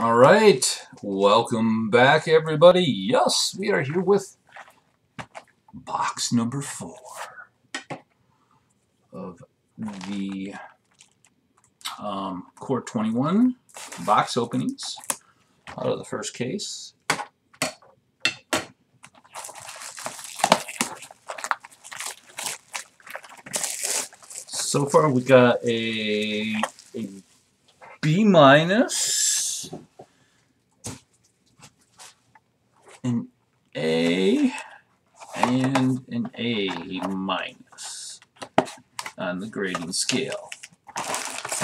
All right, welcome back, everybody. Yes, we are here with box number four of the um, Core 21 box openings out of the first case. So far, we got a, a B minus, A, and an A minus on the grading scale.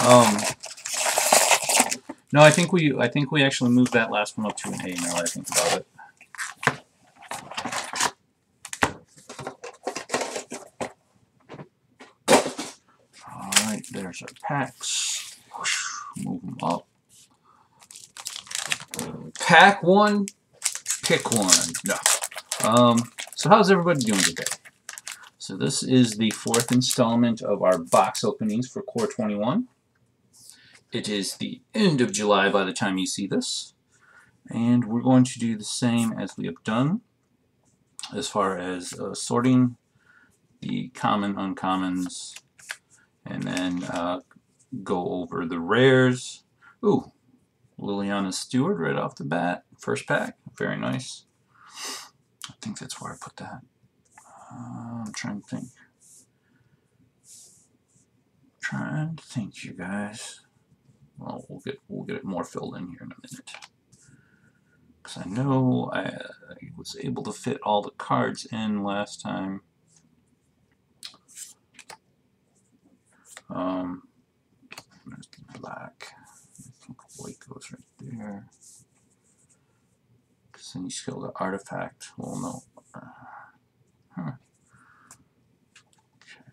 Um, no, I think we I think we actually moved that last one up to an A now that I think about it. Alright, there's our packs. Whoosh, move them up. Pack one, pick one. No. Um, so how's everybody doing today? So this is the fourth installment of our box openings for Core 21. It is the end of July by the time you see this. And we're going to do the same as we have done as far as uh, sorting the common uncommons and then uh, go over the rares. Ooh, Liliana's Steward right off the bat. First pack. Very nice. I think that's where I put that. Uh, I'm trying to think. Trying to think, you guys. Well, we'll get we'll get it more filled in here in a minute. Because I know I, I was able to fit all the cards in last time. Um, black. I think white goes right there. Then you still the artifact. Well, no. Uh, huh. Okay.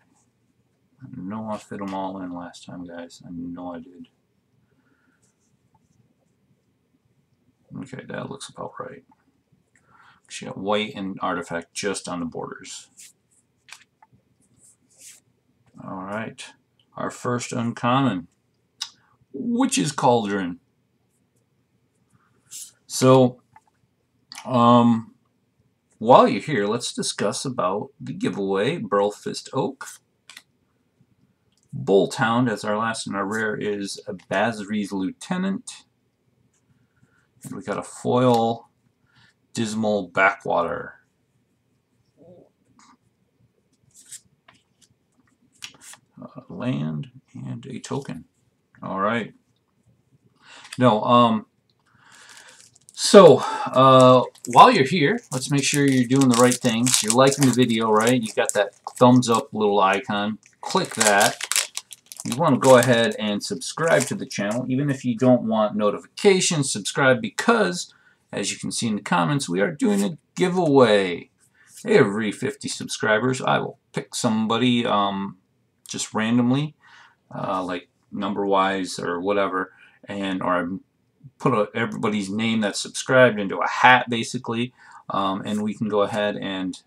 I know I fit them all in last time, guys. I know I did. Okay, that looks about right. She got white and artifact just on the borders. Alright, our first uncommon, Witch's Cauldron. So, um, while you're here, let's discuss about the giveaway, Burlfist Oak. Bolt Hound as our last and our rare is a Basri's Lieutenant. And we got a foil Dismal Backwater. Uh, land and a token. All right. No, um, so uh, while you're here, let's make sure you're doing the right things. You're liking the video, right? You got that thumbs up little icon. Click that. You want to go ahead and subscribe to the channel, even if you don't want notifications. Subscribe because, as you can see in the comments, we are doing a giveaway. Every 50 subscribers, I will pick somebody um, just randomly, uh, like number-wise or whatever, and or put a, everybody's name that's subscribed into a hat, basically, um, and we can go ahead and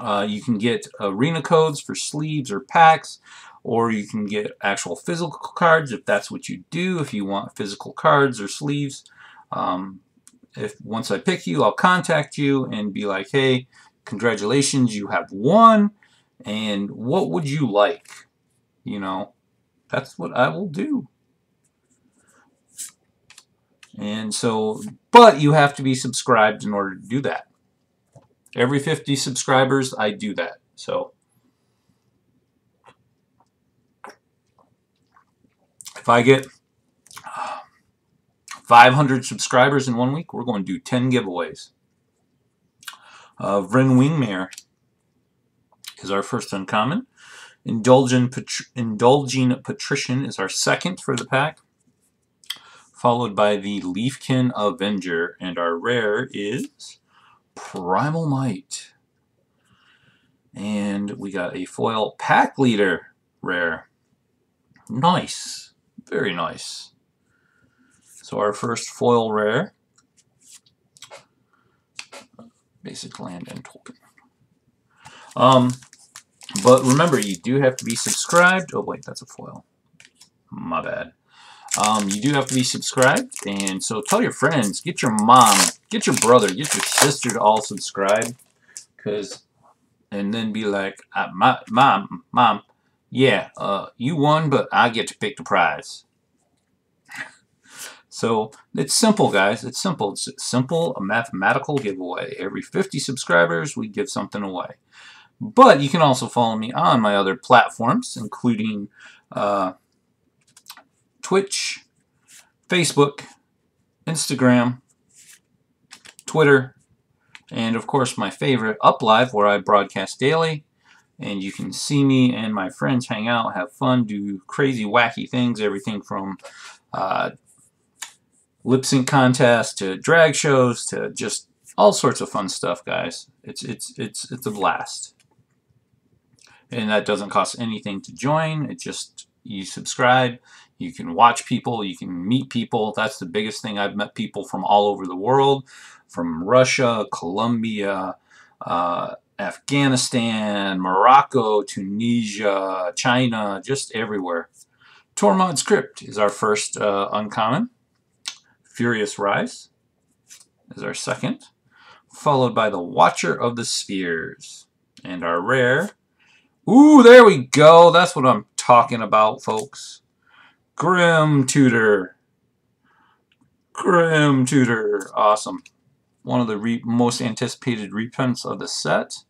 uh, you can get arena codes for sleeves or packs, or you can get actual physical cards if that's what you do, if you want physical cards or sleeves. Um, if once I pick you, I'll contact you and be like, hey, congratulations, you have won, and what would you like? You know, that's what I will do. And so, but you have to be subscribed in order to do that. Every 50 subscribers, I do that. So, if I get 500 subscribers in one week, we're going to do 10 giveaways. Uh, Vryn Wingmare is our first uncommon. Indulging, Patri Indulging Patrician is our second for the pack. Followed by the Leafkin Avenger. And our rare is Primal Might. And we got a foil Pack Leader rare. Nice. Very nice. So our first foil rare. Basic land and token. Um, but remember, you do have to be subscribed. Oh, wait, that's a foil. My bad. Um, you do have to be subscribed, and so tell your friends, get your mom, get your brother, get your sister to all subscribe, cause, and then be like, my, mom, mom, yeah, uh, you won, but I get to pick the prize. so it's simple, guys. It's simple. It's simple, a mathematical giveaway. Every 50 subscribers, we give something away. But you can also follow me on my other platforms, including uh, Twitch, Facebook, Instagram, Twitter, and of course my favorite, UpLive, where I broadcast daily. And you can see me and my friends hang out, have fun, do crazy, wacky things, everything from uh, lip sync contests to drag shows to just all sorts of fun stuff, guys. It's it's it's it's a blast, and that doesn't cost anything to join. It just you subscribe, you can watch people, you can meet people. That's the biggest thing. I've met people from all over the world, from Russia, Colombia, uh, Afghanistan, Morocco, Tunisia, China, just everywhere. Tormod's Crypt is our first uh, uncommon. Furious Rise is our second, followed by the Watcher of the Spheres. And our rare, ooh, there we go. That's what I'm talking about, folks. Grim Tutor. Grim Tutor. Awesome. One of the most anticipated reprints of the set.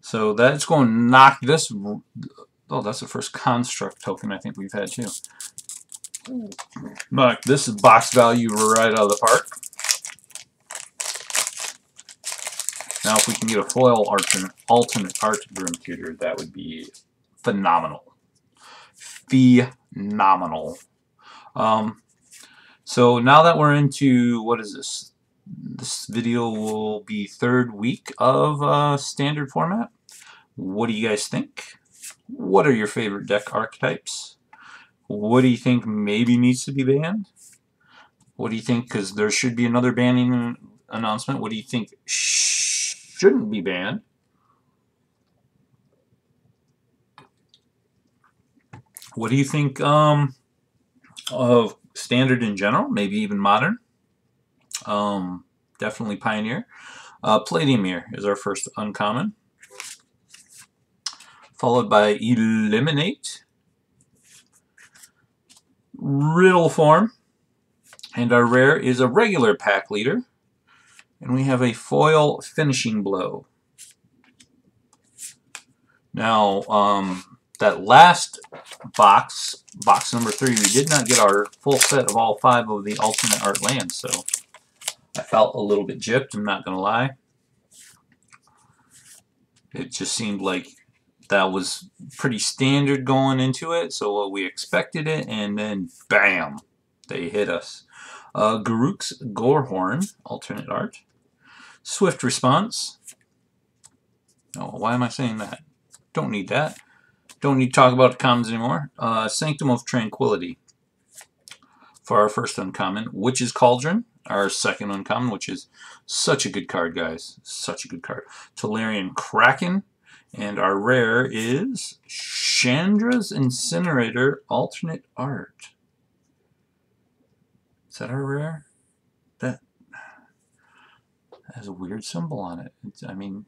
So that's going to knock this. Oh, that's the first construct token I think we've had too. Knock this is box value right out of the park. Now, if we can get a foil alternate, alternate art Grim Tutor, that would be phenomenal. Phenomenal. Um, so now that we're into, what is this? This video will be third week of uh, standard format. What do you guys think? What are your favorite deck archetypes? What do you think maybe needs to be banned? What do you think, because there should be another banning announcement, what do you think shouldn't be banned? What do you think um, of standard in general, maybe even modern? Um, definitely Pioneer. Uh, Palladium is our first uncommon followed by Eliminate, Riddle Form, and our rare is a regular pack leader, and we have a foil finishing blow. Now, um, that last box, box number three, we did not get our full set of all five of the alternate art lands, so I felt a little bit gypped, I'm not going to lie. It just seemed like that was pretty standard going into it, so we expected it, and then bam, they hit us. Uh, Garruk's Gorehorn, alternate art. Swift response. Oh, why am I saying that? Don't need that. Don't need to talk about commons anymore. Uh, Sanctum of Tranquility for our first uncommon. Witch's Cauldron, our second uncommon, which is such a good card, guys. Such a good card. Tolarian Kraken, and our rare is Chandra's Incinerator Alternate Art. Is that our rare? That has a weird symbol on it. It's, I mean,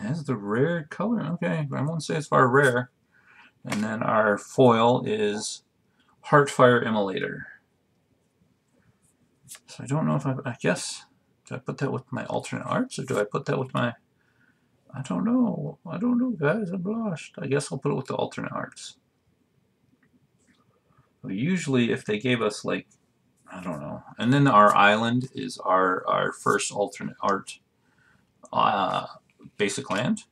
has the rare color. Okay, I won't say it's far rare. And then our foil is Heartfire Immolator. So I don't know if I, I guess do I put that with my alternate arts or do I put that with my... I don't know. I don't know, guys. I'm lost. I guess I'll put it with the alternate arts. But usually if they gave us like, I don't know. And then our island is our, our first alternate art uh, basic land.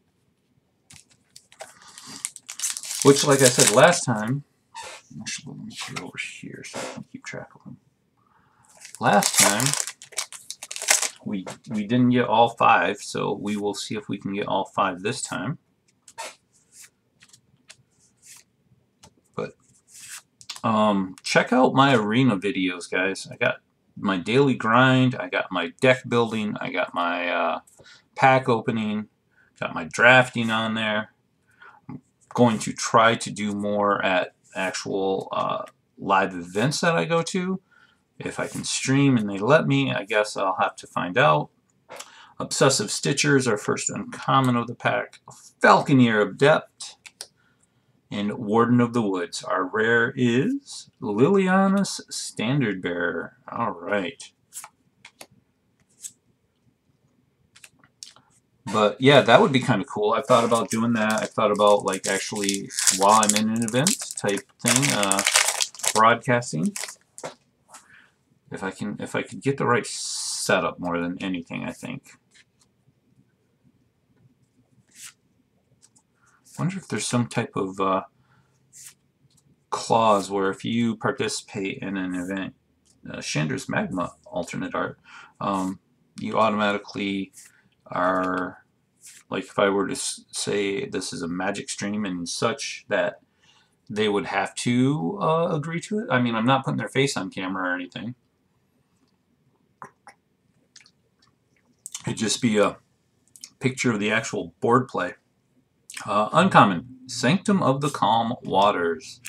Which, like I said last time, actually, let me put it over here so I can keep track of them. Last time, we, we didn't get all five, so we will see if we can get all five this time. But um, check out my arena videos, guys. I got my daily grind, I got my deck building, I got my uh, pack opening, got my drafting on there. I'm going to try to do more at actual uh, live events that I go to. If I can stream and they let me, I guess I'll have to find out. Obsessive Stitchers are first uncommon of the pack. Falconeer Adept and Warden of the Woods. Our rare is Liliana's Standard Bearer. All right. But yeah, that would be kind of cool. I thought about doing that. I thought about like actually while I'm in an event type thing, uh, broadcasting. If I can, if I could get the right setup more than anything, I think. wonder if there's some type of uh, clause where if you participate in an event, uh, Chandra's Magmutt alternate art, um, you automatically are, like if I were to say this is a magic stream and such, that they would have to uh, agree to it. I mean, I'm not putting their face on camera or anything. It'd just be a picture of the actual board play. Uh, uncommon, Sanctum of the Calm Waters.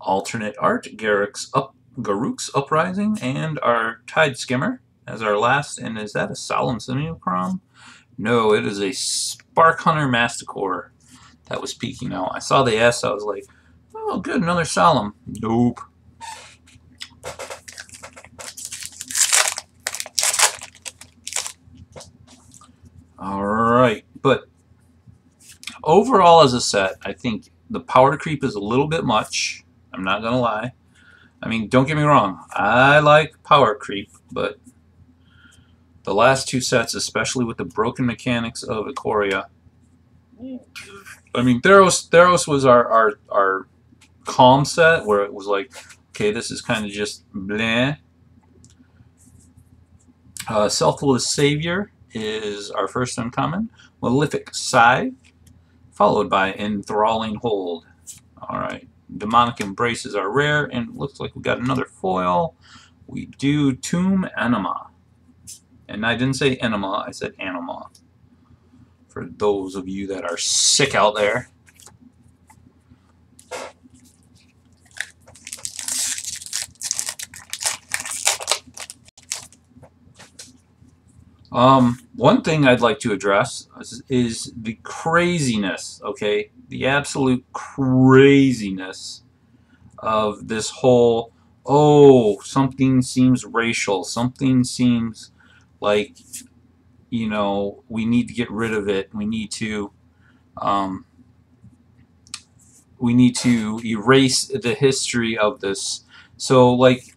Alternate art, Garruk's, Up, Garruk's Uprising, and our Tide Skimmer as our last. And is that a Solemn Simulacrum? No, it is a Sparkhunter Masticore that was peeking out. I saw the S, I was like, oh, good, another Solemn. Nope. All right, but overall as a set, I think the power creep is a little bit much. I'm not going to lie. I mean, don't get me wrong. I like power creep, but the last two sets, especially with the broken mechanics of Ikoria, I mean, Theros, Theros was our, our, our calm set where it was like, okay, this is kind of just bleh. Uh, Selfless Savior is our first uncommon. Malefic Scythe followed by Enthralling Hold. Alright, Demonic Embraces are rare, and looks like we got another foil. We do Tome Anima. And I didn't say enema, I said anima. For those of you that are sick out there. Um, one thing I'd like to address is, is, the craziness, okay? The absolute craziness of this whole, oh, something seems racial, something seems like, you know, we need to get rid of it, we need to, um, we need to erase the history of this. So, like,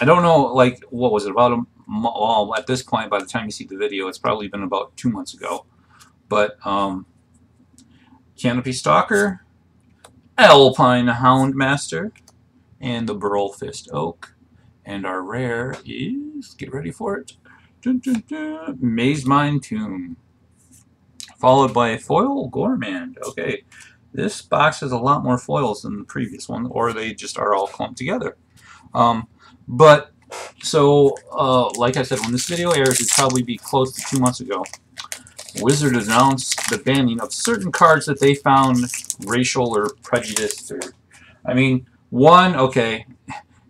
I don't know, like, what was it, about a well, at this point, by the time you see the video, it's probably been about two months ago. But um, Canopy Stalker, Alpine Houndmaster, and the Burlfist Oak. And our rare is, get ready for it, dun, dun, dun, Mazemind Tome. Followed by foil Goremand. Okay, this box has a lot more foils than the previous one, or they just are all clumped together. Um, but so, uh, like I said, when this video airs, it'd probably be close to two months ago. Wizard announced the banning of certain cards that they found racial or prejudiced. Or, I mean, one, okay,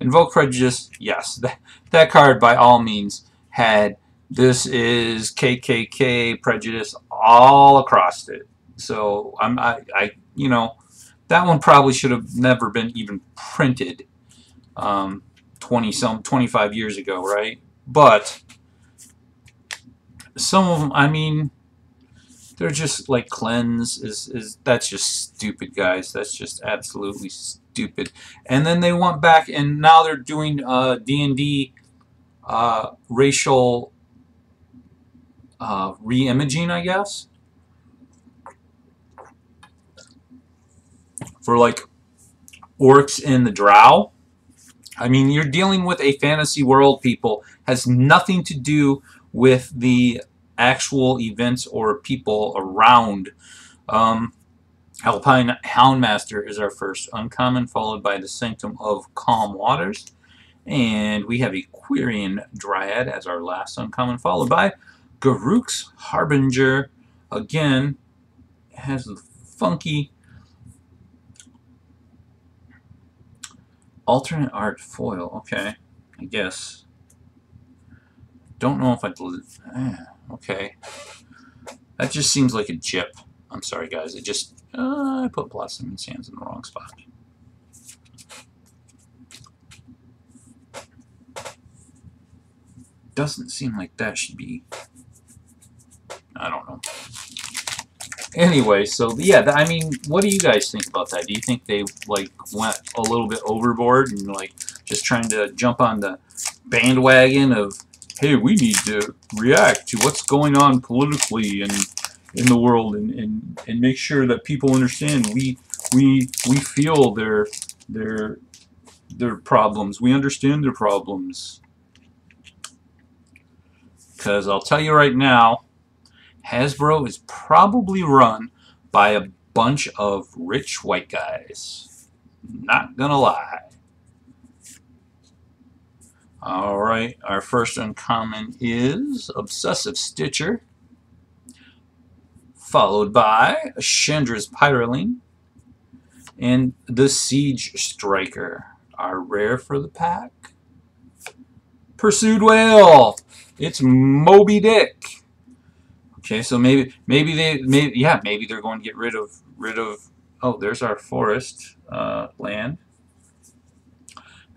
Invoke Prejudice, yes. That, that card, by all means, had this is KKK prejudice all across it. So, I'm, I, I you know, that one probably should have never been even printed. Um, 20 some 25 years ago, right? But some of them, I mean, they're just like cleanse is is that's just stupid, guys. That's just absolutely stupid. And then they went back and now they're doing uh, D&D uh, racial uh, re-imaging, I guess. For like orcs in the drow. I mean, you're dealing with a fantasy world, people. Has nothing to do with the actual events or people around. Um, Alpine Houndmaster is our first uncommon, followed by the Sanctum of Calm Waters. And we have a Quirion Dryad as our last uncommon, followed by Garruk's Harbinger. again, has the funky alternate art foil. Okay, I guess. Don't know if I'd... Eh, okay. That just seems like a jip. I'm sorry, guys. It just... Uh, I put Blossoming Sands in the wrong spot. Doesn't seem like that should be... I don't know. Anyway, so yeah, I mean, what do you guys think about that? Do you think they like went a little bit overboard and like just trying to jump on the bandwagon of hey, we need to react to what's going on politically and in the world and, and, and make sure that people understand we we we feel their their their problems. We understand their problems. Because I'll tell you right now, Hasbro is probably run by a bunch of rich white guys. Not gonna lie. Alright, our first uncommon is Obsessive Stitcher, followed by Chandra's Pyroling, and the Siege Striker, our rare for the pack. Pursued Whale, it's Moby Dick. Okay, so maybe maybe they maybe yeah maybe they're going to get rid of rid of oh there's our forest uh, land.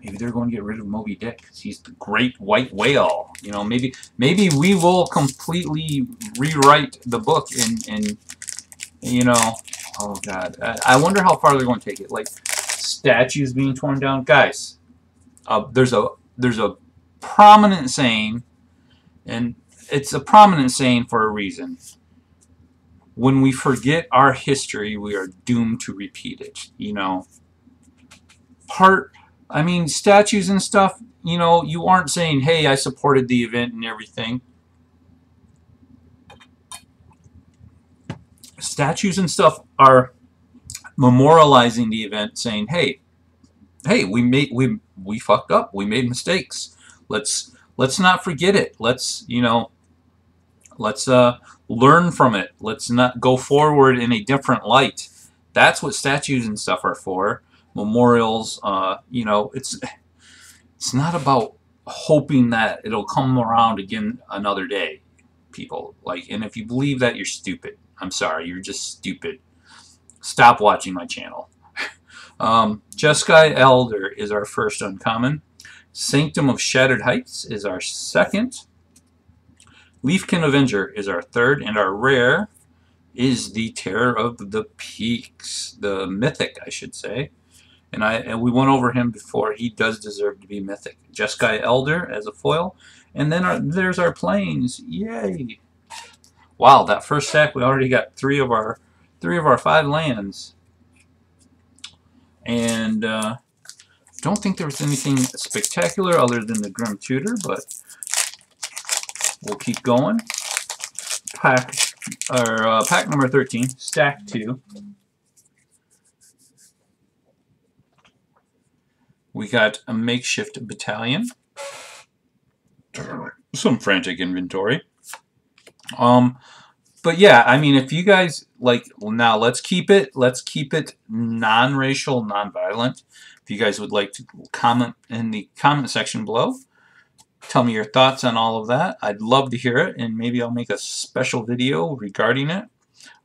Maybe they're going to get rid of Moby Dick because he's the great white whale. You know, maybe maybe we will completely rewrite the book and and you know, oh god, I, I wonder how far they're going to take it. Like statues being torn down, guys. Uh, there's a there's a prominent saying, and it's a prominent saying for a reason. When we forget our history, we are doomed to repeat it. You know, part. I mean, statues and stuff. You know, you aren't saying, "Hey, I supported the event and everything." Statues and stuff are memorializing the event, saying, "Hey, hey, we made we we fucked up. We made mistakes. Let's let's not forget it. Let's you know Let's uh, learn from it. Let's not go forward in a different light. That's what statues and stuff are for. Memorials, uh, you know, it's it's not about hoping that it'll come around again another day, people. Like, and if you believe that, you're stupid. I'm sorry, you're just stupid. Stop watching my channel. um, Jeskai Elder is our first uncommon. Sanctum of Shattered Heights is our second. Leafkin Avenger is our third, and our rare is the Terror of the Peaks, the mythic, I should say. And I and we went over him before. He does deserve to be mythic. Jeskai Elder as a foil, and then our, there's our planes. Yay! Wow, that first stack we already got three of our three of our five lands, and uh, don't think there was anything spectacular other than the Grim Tutor, but We'll keep going. Pack, or uh, pack number 13, stack 2. We got a makeshift battalion. Some frantic inventory. Um, but yeah, I mean, if you guys like, now let's keep it, let's keep it non-racial, non-violent. If you guys would like to comment in the comment section below, Tell me your thoughts on all of that. I'd love to hear it, and maybe I'll make a special video regarding it.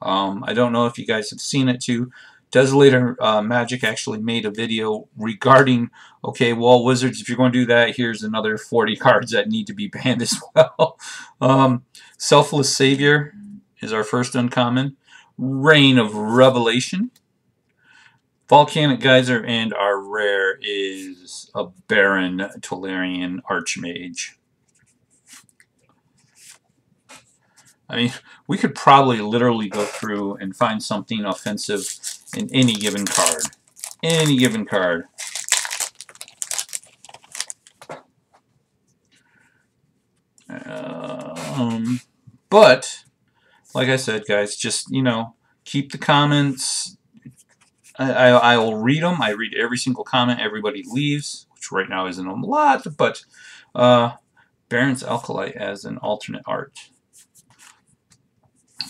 Um, I don't know if you guys have seen it too. Desolator uh, Magic actually made a video regarding, okay, well, Wizards, if you're going to do that, here's another 40 cards that need to be banned as well. um, Selfless Savior is our first uncommon. Rain of Revelation Volcanic Geyser and our rare is a Barrin Tolarian Archmage. I mean, we could probably literally go through and find something offensive in any given card. Any given card. Um, but, like I said, guys, just, you know, keep the comments I, I, will read them. I read every single comment everybody leaves, which right now isn't a lot, but uh, Baron's Acolyte as an alternate art.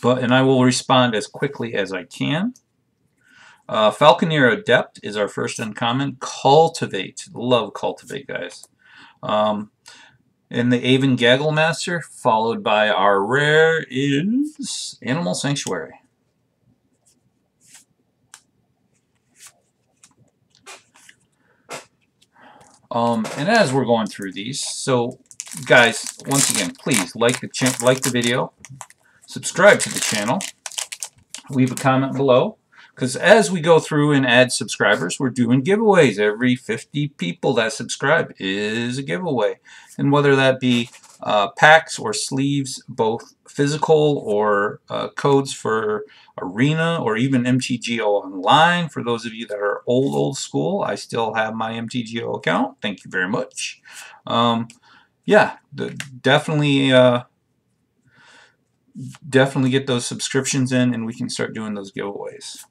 but and I will respond as quickly as I can. Uh, Falconeer Adept is our first uncommon. Cultivate. Love Cultivate, guys. Um, and the Aven Gagglemaster, followed by our rare is Animal Sanctuary. Um, and as we're going through these, so guys, once again, please like the like the video, subscribe to the channel, leave a comment below, because as we go through and add subscribers, we're doing giveaways. Every 50 people that subscribe is a giveaway. And whether that be uh, packs or sleeves, both physical or uh, codes for Arena or even MTGO Online. For those of you that are old, old school, I still have my MTGO account. Thank you very much. Um, yeah, definitely, uh, definitely get those subscriptions in and we can start doing those giveaways.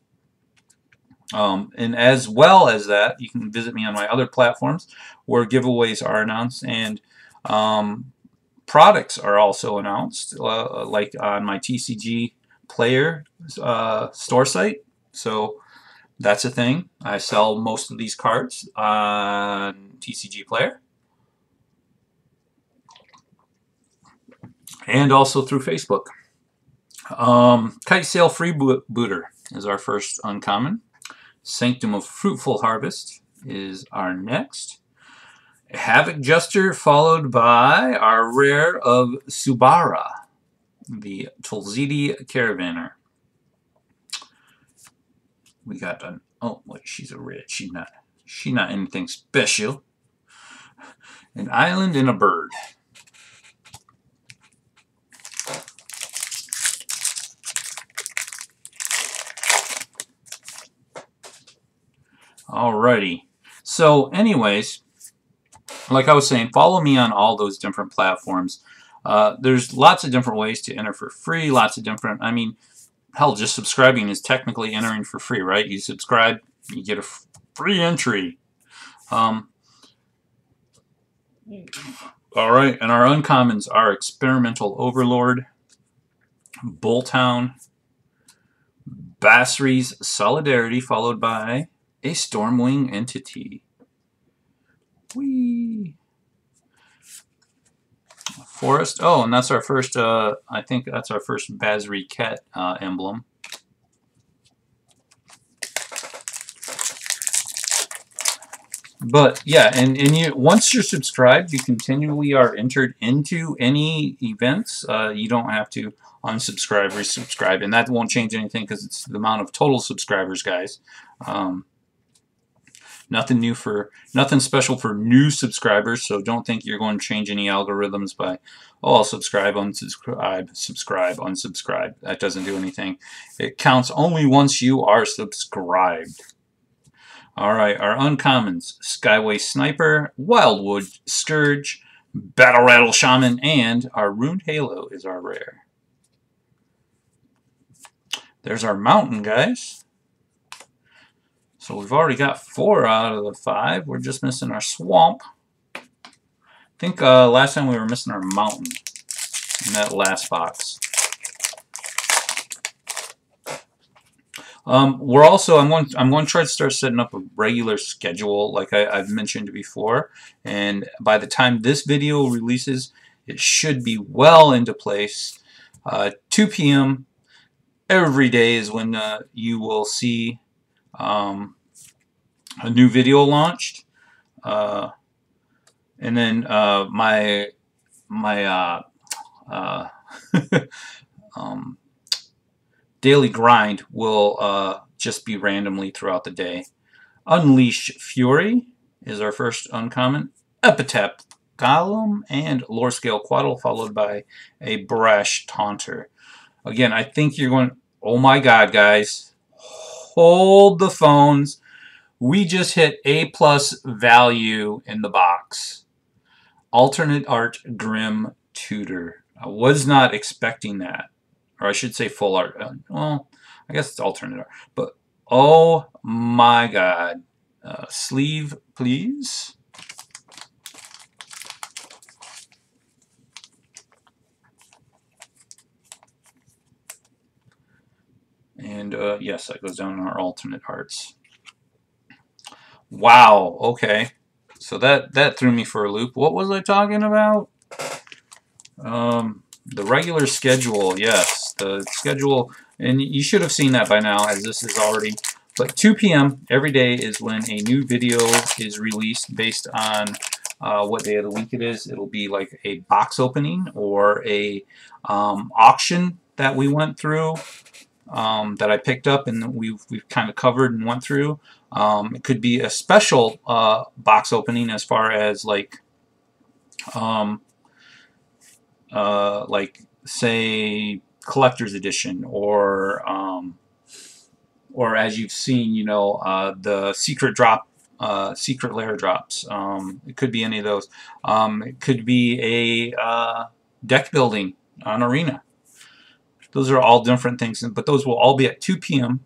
Um, and as well as that, you can visit me on my other platforms where giveaways are announced and um, products are also announced, uh, like on my TCG player uh, store site. So that's a thing. I sell most of these cards on TCG Player. And also through Facebook. Um, Kitesail Freebooter is our first uncommon. Sanctum of Fruitful Harvest is our next. Havoc Jester followed by our rare of Subira, the Tulzidi Caravanner. We got an oh wait, she's a red. She's not she's not anything special. An island and a bird. Alrighty. So anyways, like I was saying, follow me on all those different platforms. Uh, there's lots of different ways to enter for free, lots of different, I mean, hell, just subscribing is technically entering for free, right? You subscribe, you get a free entry. Um, all right, and our uncommons are Experimental Overload, Bulltown, Basri's Solidarity, followed by a Stormwing Entity. Whee! Forest. Oh, and that's our first, uh, I think that's our first Basri Ket uh, emblem. But yeah, and, and you once you're subscribed, you continually are entered into any events. Uh, you don't have to unsubscribe, resubscribe, and that won't change anything because it's the amount of total subscribers, guys. Um, Nothing new for, nothing special for new subscribers, so don't think you're going to change any algorithms by, oh, I'll subscribe, unsubscribe, subscribe, unsubscribe. That doesn't do anything. It counts only once you are subscribed. Alright, our uncommons, Skyway Sniper, Wildwood Scourge, Battle Rattle Shaman, and our Runed Halo is our rare. There's our mountain, guys. So we've already got four out of the five. We're just missing our swamp. I think uh, last time we were missing our mountain in that last box. Um, we're also I'm going I'm going to try to start setting up a regular schedule like I, have mentioned before and by the time this video releases it should be well into place uh, 2 p.m. every day is when uh, you will see um, a new video launched. Uh, and then uh, my my uh, uh um, daily grind will uh, just be randomly throughout the day. Unleash Fury is our first uncommon. Epitaph Golem and Lorescale Coatl followed by a Brash Taunter. Again, I think you're going, oh my god, guys. Hold the phones we just hit A plus value in the box. Alternate art Grim Tutor. I was not expecting that. Or I should say full art. Uh, well, I guess it's alternate art. But oh my god. Uh, sleeve, please. And uh, yes, that goes down in our alternate arts. Wow, okay. So that, that threw me for a loop. What was I talking about? Um, the regular schedule, yes. The schedule, and you should have seen that by now as this is already, but 2 p.m. every day is when a new video is released based on uh, what day of the week it is. It'll be like a box opening or a um, auction that we went through um, that I picked up and we've, we've kind of covered and went through. Um, it could be a special uh, box opening as far as like um, uh, like say collector's edition or um, or as you've seen you know uh, the secret drop uh, secret lair drops. Um, it could be any of those. Um, it could be a uh, deck building on arena those are all different things but those will all be at 2 p.m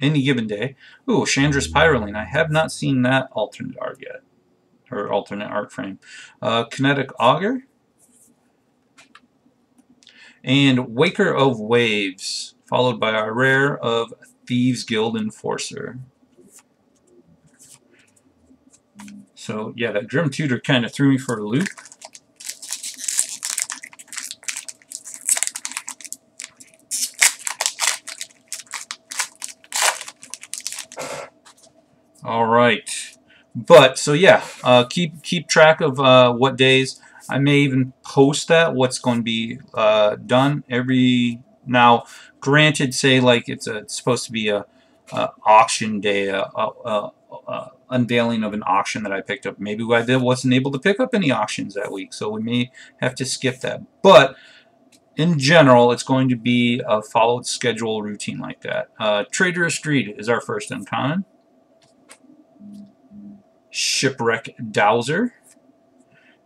any given day ooh Chandra's Pyroling I have not seen that alternate art yet or alternate art frame uh, kinetic augur and Waker of Waves, followed by our rare of Thieves Guild Enforcer. So yeah, that Grim Tutor kind of threw me for a loop. All right, but so yeah, uh, keep keep track of uh, what days I may even post that, what's going to be uh, done every now. Granted, say like it's, a, it's supposed to be a, a auction day, a, a, unveiling of an auction that I picked up. Maybe I did, wasn't able to pick up any auctions that week, so we may have to skip that. But in general, it's going to be a followed schedule routine like that. Uh, Traitorous Greed is our first uncommon. Shipwreck Dowser.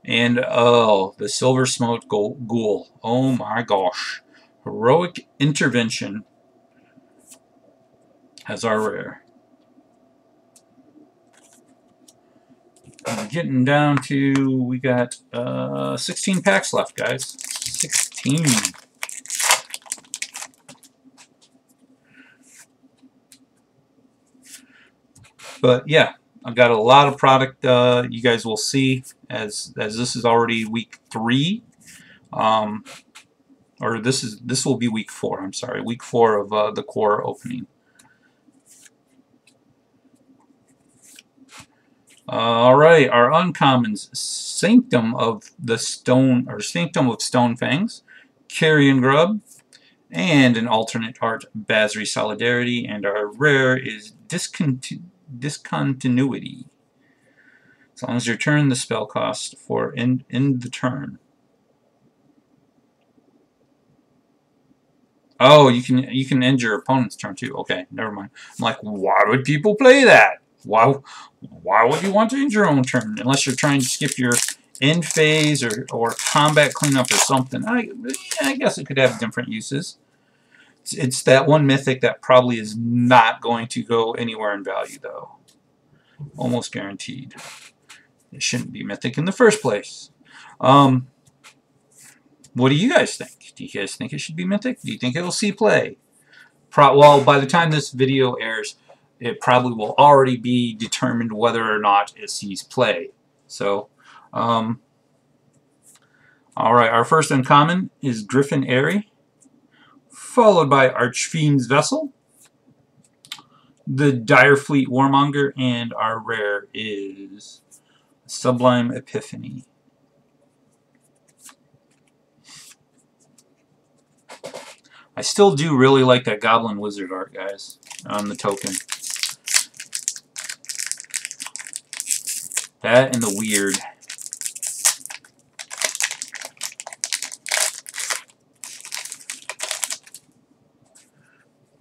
And oh, the Silversmote Ghoul. Oh my gosh. Heroic Intervention has our rare. getting down to, we got uh, 16 packs left, guys. 16. But yeah, I've got a lot of product uh, you guys will see as as this is already week three. Um, or this is this will be week four I'm sorry week four of uh, the core opening. Uh, alright our uncommons Sanctum of the Stone or Sanctum of Stone Fangs Carrion Grub and an alternate art Basri Solidarity and our rare is Discontinued discontinuity. As long as you turn the spell cost for end, end the turn. Oh, you can you can end your opponent's turn too. Okay, never mind. I'm like, why would people play that? Why why would you want to end your own turn unless you're trying to skip your end phase or, or combat cleanup or something? I I guess it could have different uses. It's, that one mythic that probably is not going to go anywhere in value, though. Almost guaranteed. It shouldn't be mythic in the first place. Um, what do you guys think? Do you guys think it should be mythic? Do you think it will see play? Pro well, by the time this video airs, it probably will already be determined whether or not it sees play. So, um, all right, our first uncommon is Griffin Aerie followed by Archfiend's Vessel, the Direfleet Warmonger, and our rare is Sublime Epiphany. I still do really like that Goblin Wizard art, guys, on the token. That and the weird.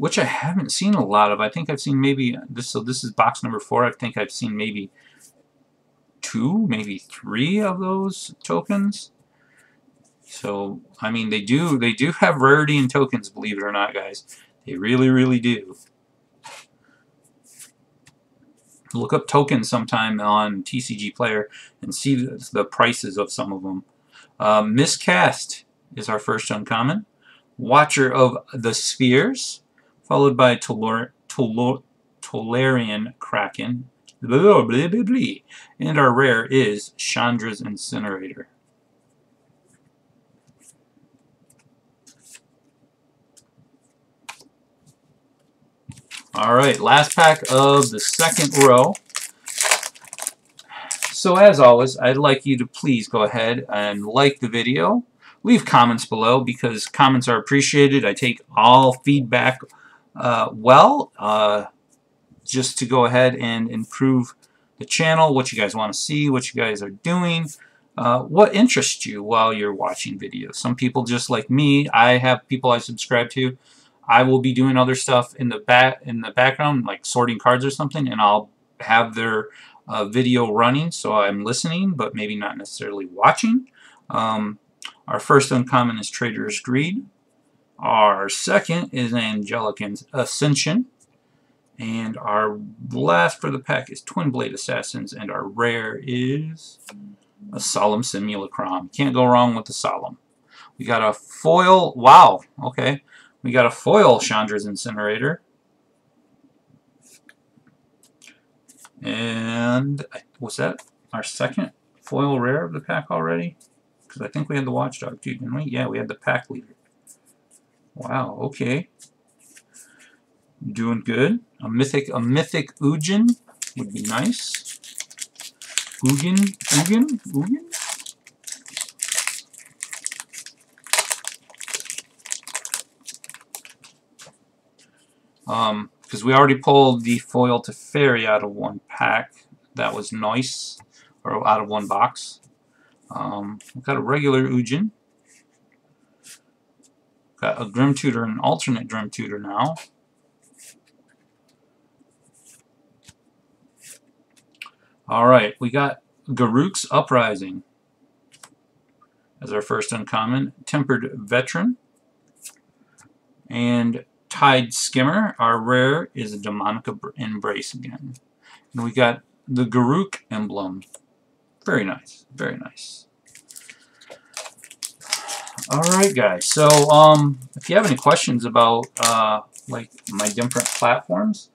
Which I haven't seen a lot of. I think I've seen maybe this. So this is box number four. I think I've seen maybe two, maybe three of those tokens. So I mean, they do they do have rarity in tokens, believe it or not, guys. They really, really do. Look up tokens sometime on TCG Player and see the prices of some of them. Uh, Miscast is our first uncommon. Watcher of the Spheres followed by Tolor, Tolor, Tolarian Kraken, blah, blah, blah, and our rare is Chandra's Incinerator. All right, last pack of the second row. So as always, I'd like you to please go ahead and like the video. Leave comments below because comments are appreciated. I take all feedback uh, well uh, just to go ahead and improve the channel, what you guys want to see, what you guys are doing, uh, what interests you while you're watching videos. Some people just like me, I have people I subscribe to I will be doing other stuff in the back in the background, like sorting cards or something, and I'll have their uh, video running, so I'm listening, but maybe not necessarily watching. Um, our first uncommon is Trader's Greed. Our second is Angelic Ascension. And our last for the pack is Twinblade Assassins, and our rare is a Solemn Simulacrum. Can't go wrong with the Solemn. We got a foil. Wow, okay. We got a foil Chandra's Incinerator. And was that our second foil rare of the pack already? Because I think we had the Watchdog too, didn't we? Yeah, we had the pack leader. Wow, okay. Doing good. A mythic a mythic Ugin would be nice. Ugin, Ugin, Ugin? Um, because we already pulled the foil Teferi out of one pack. That was nice, or out of one box. Um, we've got a regular Ugin. Got a Grim Tutor and an alternate Grim Tutor now. Alright, we got Garruk's Uprising as our first uncommon. Tempered Veteran. And Tide Skimmer, our rare, is a Demonic Embrace again. And we got the Garruk emblem. Very nice, very nice. Alright guys, so um, if you have any questions about uh, like my different platforms,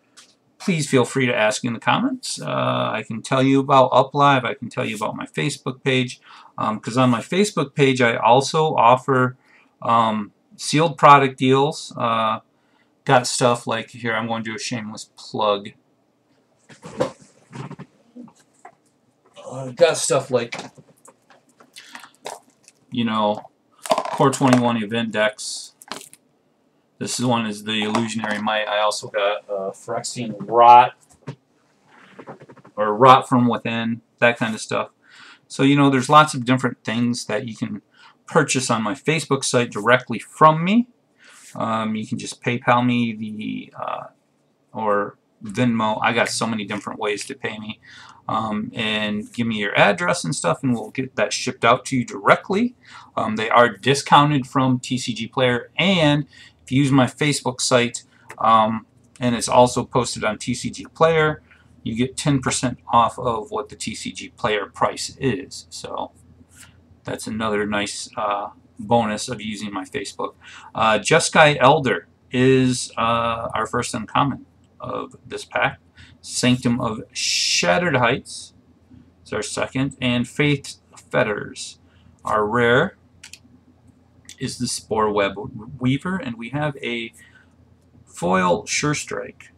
please feel free to ask in the comments. Uh, I can tell you about UpLive, I can tell you about my Facebook page, because um, on my Facebook page I also offer um, sealed product deals. Uh, got stuff like here I'm going to do a shameless plug uh, got stuff like you know core 21 event decks. This one is the illusionary might. I also got uh, Phyrexian rot. Or rot from within that kind of stuff. So you know there's lots of different things that you can purchase on my Facebook site directly from me. Um, you can just PayPal me the uh, or Venmo. I got so many different ways to pay me. Um, and give me your address and stuff and we'll get that shipped out to you directly. Um, they are discounted from TCG Player and if you use my Facebook site um, and it's also posted on TCG Player you get 10% off of what the TCG Player price is. So that's another nice uh, bonus of using my Facebook. Uh, Jeskai Elder is uh, our first uncommon of this pack. Sanctum of Shattered Heights is our second. And Faith Fetters. Our rare is the Spore Web Weaver. And we have a foil Sure Strike.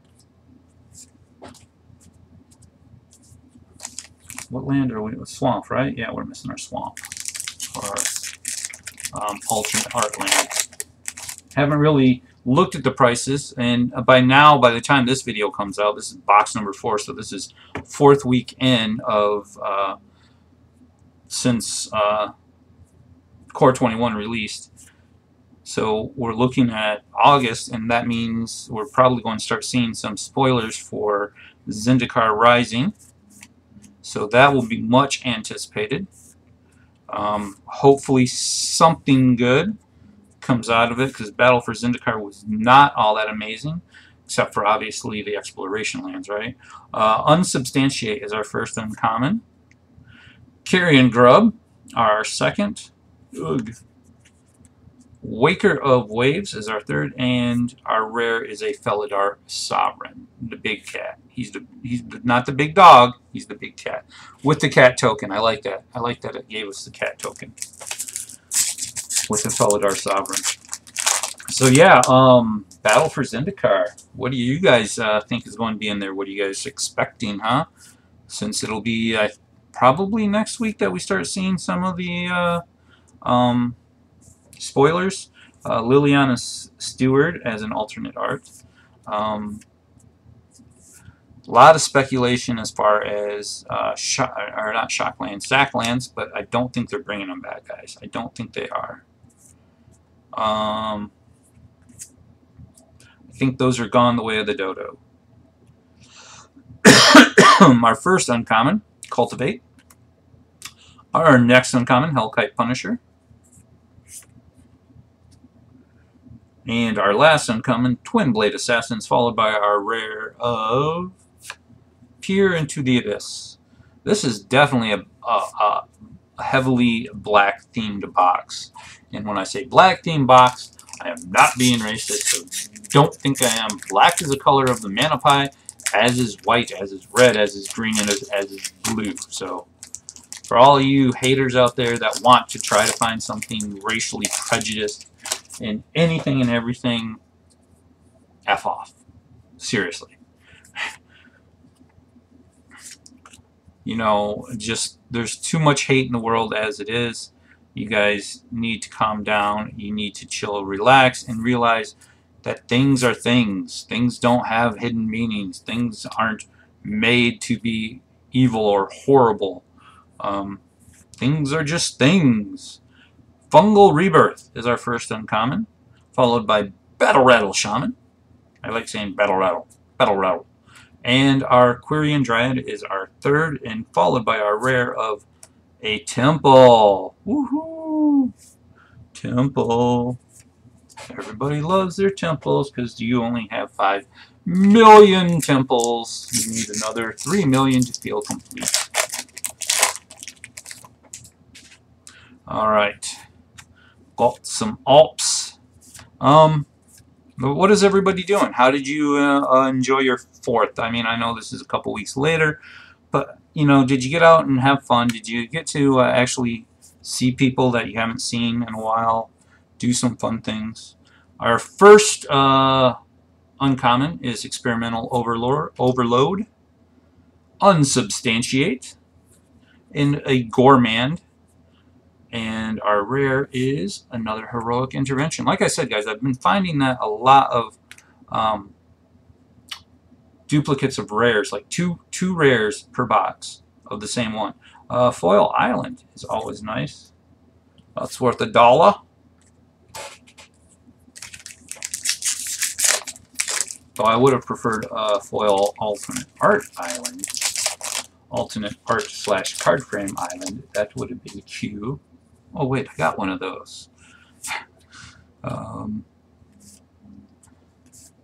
What land are we? Swamp, right? Yeah, we're missing our swamp. Our um, alternate. Haven't really looked at the prices, and by now, by the time this video comes out, this is box number four, so this is fourth week in of uh, since uh, Core 21 released. So we're looking at August, and that means we're probably going to start seeing some spoilers for Zendikar Rising. So that will be much anticipated. Um, hopefully something good comes out of it because Battle for Zendikar was not all that amazing except for obviously the exploration lands, right? Uh, Unsubstantiate is our first uncommon. Carrion Grub, our second. Ugh. Waker of Waves is our third, and our rare is a Felidar Sovereign, the big cat. He's the he's not the big dog. He's the big cat with the cat token. I like that. I like that it gave us the cat token with the Felidar Sovereign. So yeah, um, Battle for Zendikar. What do you guys uh, think is going to be in there? What are you guys expecting, huh? Since it'll be uh, probably next week that we start seeing some of the uh, um, spoilers. Uh, Liliana's Steward as an alternate art. Um, a lot of speculation as far as uh, or not Shocklands, Sacklands, but I don't think they're bringing them back, guys. I don't think they are. Um, I think those are gone the way of the dodo. Our first uncommon, Cultivate. Our next uncommon, Hellkite Punisher. And our last uncommon, Twinblade Assassins, followed by our rare of Peer into the Abyss. This is definitely a, a, a heavily black themed box. And when I say black themed box, I am not being racist, so don't think I am. Black is the color of the mana pie, as is white, as is red, as is green, and as, as is blue. So for all you haters out there that want to try to find something racially prejudiced in anything and everything, F off. Seriously. You know, just there's too much hate in the world as it is. You guys need to calm down. You need to chill, relax, and realize that things are things. Things don't have hidden meanings. Things aren't made to be evil or horrible. Um, things are just things. Fungal Rebirth is our first uncommon, followed by Battle Rattle Shaman. I like saying Battle Rattle. Battle Rattle. And our Quirion Dryad is our third, and followed by our rare of a Temple. Woohoo! Temple. Everybody loves their temples because you only have 5 million temples. You need another 3 million to feel complete. Alright. Got some Alps. Um, what is everybody doing? How did you uh, uh, enjoy your fourth? I mean, I know this is a couple weeks later, but, you know, did you get out and have fun? Did you get to uh, actually see people that you haven't seen in a while? Do some fun things? Our first uh, uncommon is Experimental Overload, Unsubstantiate, in a Gourmand, and our rare is another Heroic Intervention. Like I said, guys, I've been finding that a lot of um, duplicates of rares, like two, two rares per box of the same one. Uh, Foil Island is always nice. That's worth a dollar. So I would have preferred a foil alternate art island. Alternate art slash card frame island. That would have been cute. Oh wait, I got one of those. um,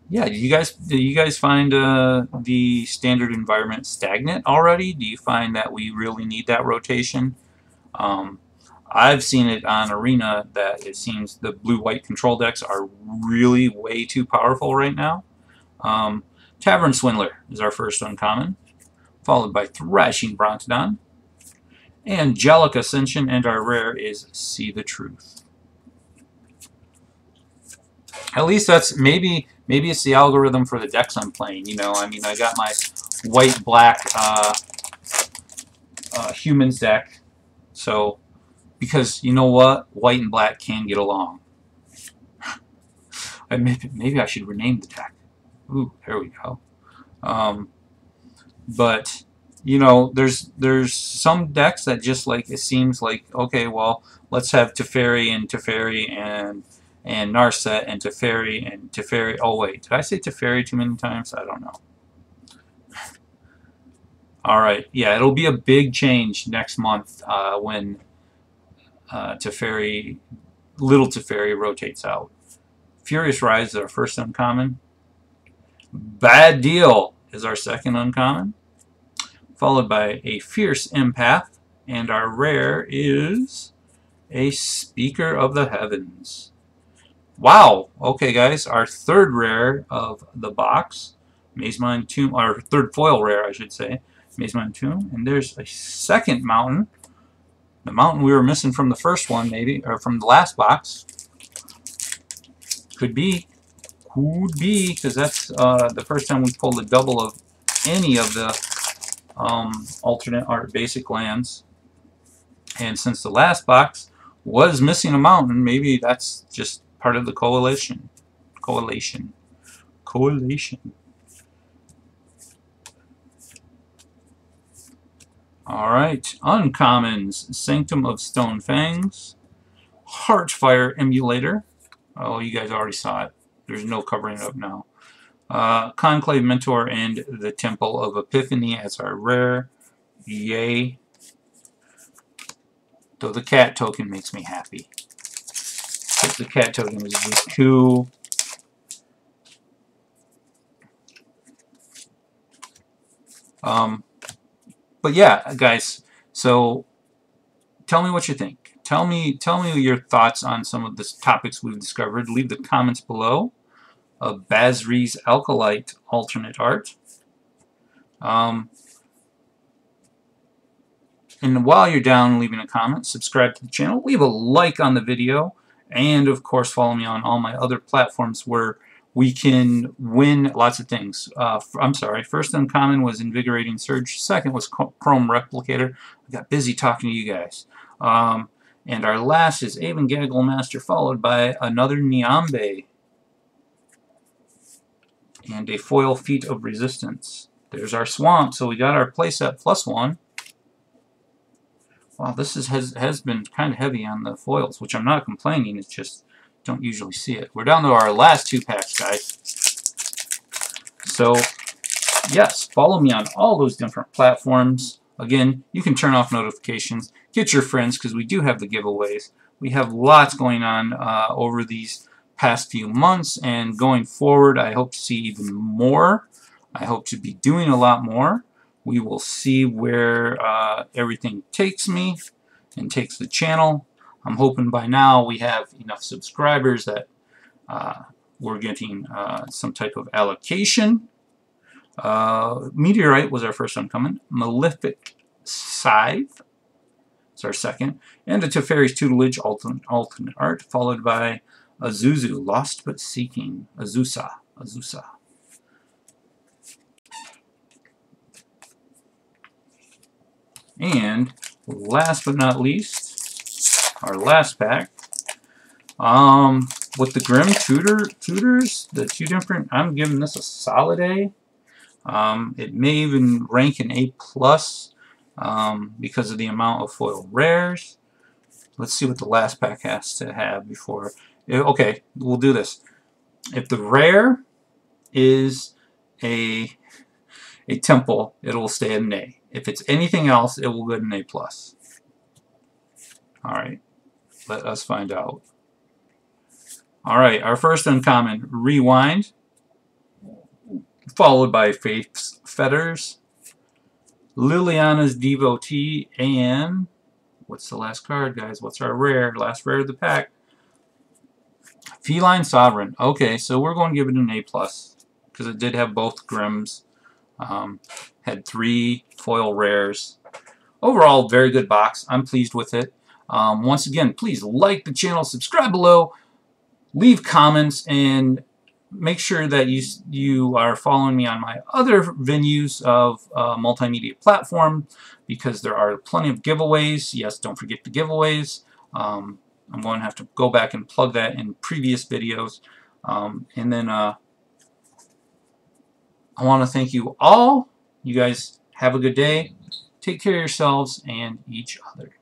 yeah, do you guys do you guys find uh, the standard environment stagnant already? Do you find that we really need that rotation? Um, I've seen it on Arena that it seems the blue-white control decks are really way too powerful right now. Um, Tavern Swindler is our first uncommon, followed by Thrashing Brontodon. Angelic Ascension, and our rare is See the Truth. At least that's maybe maybe it's the algorithm for the decks I'm playing. You know, I mean, I got my white black uh, uh, humans deck, so because you know what, white and black can get along. I maybe, maybe I should rename the deck. Ooh, there we go. Um, but you know, there's there's some decks that just like it seems like okay, well, let's have Teferi and Teferi and and Narset and Teferi and Teferi. Oh wait, did I say Teferi too many times? I don't know. All right, yeah, it'll be a big change next month uh, when uh, Teferi, Little Teferi rotates out. Furious Rise is our first uncommon. Bad Deal is our second uncommon, followed by a Fierce Empath, and our rare is a Speaker of the Heavens. wow. Okay, guys, our third rare of the box. Mazemind Tome, our third foil rare, I should say. Mazemind Tome. And there's a second mountain. The mountain we were missing from the first one, maybe, or from the last box. Could be. Could be, because that's uh, the first time we pulled a double of any of the um, alternate art basic lands. And since the last box was missing a mountain, maybe that's just part of the coalition. Coalition. Coalition. Alright, uncommons. Sanctum of Stone Fangs. Heartfire Immolator. Oh, you guys already saw it. There's no covering it up now. Uh, Conclave Mentor and the Temple of Epiphany as our rare. Yay. Though the cat token makes me happy. But the cat token is just cool. Um, but yeah, guys, so tell me what you think. Tell me, tell me your thoughts on some of the topics we've discovered. Leave the comments below of Basri's Acolyte alternate art. Um, and while you're down leaving a comment, subscribe to the channel, leave a like on the video, and of course follow me on all my other platforms where we can win lots of things. Uh, I'm sorry, first uncommon was Invigorating Surge. Second was Chrome Replicator. I got busy talking to you guys. Um, and our last is Aven Gagglemaster, followed by another Niambi. And a foil Feat of Resistance. There's our Swamp, so we got our playset plus one. Wow, this is, has, has been kind of heavy on the foils, which I'm not complaining, it's just don't usually see it. We're down to our last two packs, guys. So, yes, follow me on all those different platforms. Again, you can turn off notifications. Get your friends because we do have the giveaways. We have lots going on uh, over these past few months and going forward I hope to see even more. I hope to be doing a lot more. We will see where uh, everything takes me and takes the channel. I'm hoping by now we have enough subscribers that uh, we're getting uh, some type of allocation. Uh, Meteorite was our first uncommon. Malefic Scythe is our second. And a Teferi's Tutelage alternate, alternate art, followed by Azuzu, Lost But Seeking. Azusa. Azusa. And last but not least, our last pack. Um, with the Grim Tutor Tutors, the two different, I'm giving this a solid A. Um, it may even rank an A plus um, because of the amount of foil rares. Let's see what the last pack has to have before. Okay, we'll do this. If the rare is a a temple, it will stay an A. If it's anything else, it will go to an A plus. All right. Let us find out. Alright, our first uncommon, Rewind, followed by Faith's Fetters, Liliana's Devotee, and what's the last card, guys? What's our rare? Last rare of the pack. Feline Sovereign. Okay, so we're going to give it an A+, plus because it did have both Grims. Um, had three foil rares. Overall, very good box. I'm pleased with it. Um, once again, please like the channel, subscribe below, leave comments, and make sure that you you are following me on my other venues of uh, multimedia platform because there are plenty of giveaways. Yes, don't forget the giveaways. Um, I'm going to have to go back and plug that in previous videos. Um, and then uh, I want to thank you all. You guys have a good day. Take care of yourselves and each other.